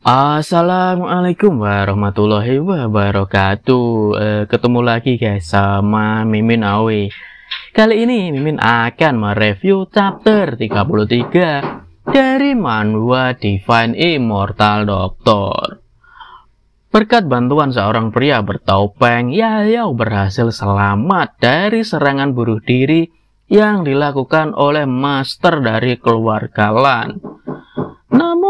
Assalamualaikum warahmatullahi wabarakatuh. Eh, Ketemu lagi guys sama Mimin Awe. Kali ini Mimin akan mereview chapter 33 Dari manhwa Divine Immortal Doctor. Berkat bantuan seorang pria bertopeng Yayao berhasil selamat dari serangan bunuh diri Yang dilakukan oleh master dari keluarga Lan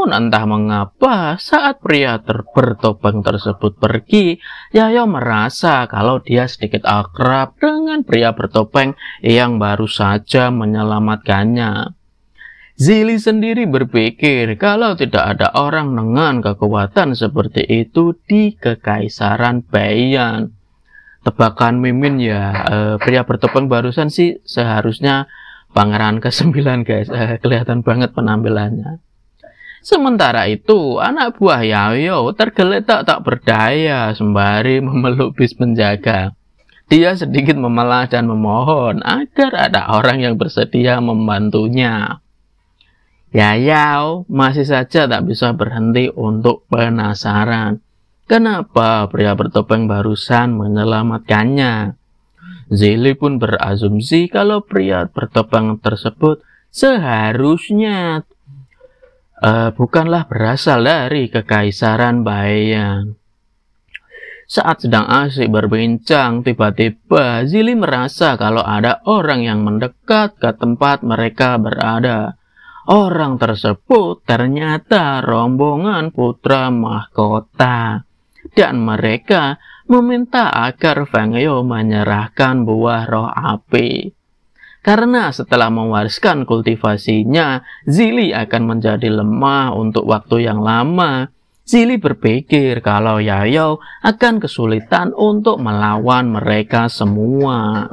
namun entah mengapa saat pria bertopeng tersebut pergi, Yayo merasa kalau dia sedikit akrab dengan pria bertopeng yang baru saja menyelamatkannya. Zili sendiri berpikir kalau tidak ada orang dengan kekuatan seperti itu di kekaisaran Bayan. Tebakan Mimin ya, eh, pria bertopeng barusan sih seharusnya pangeran ke-9 guys. Eh, kelihatan banget penampilannya. Sementara itu, anak buah Yayo tergeletak tak berdaya sembari memeluk bis penjaga. Dia sedikit memelah dan memohon agar ada orang yang bersedia membantunya. Yayao masih saja tak bisa berhenti untuk penasaran. Kenapa pria bertopeng barusan menyelamatkannya? Zili pun berasumsi kalau pria bertopeng tersebut seharusnya uh, bukanlah berasal dari kekaisaran Bayan. Saat sedang asik berbincang, tiba-tiba Zili merasa kalau ada orang yang mendekat ke tempat mereka berada. Orang tersebut ternyata rombongan putra mahkota. Dan mereka meminta agar Feng Yo menyerahkan buah roh api. Karena setelah mewariskan kultivasinya, Zili akan menjadi lemah untuk waktu yang lama. Zili berpikir kalau Yayo akan kesulitan untuk melawan mereka semua.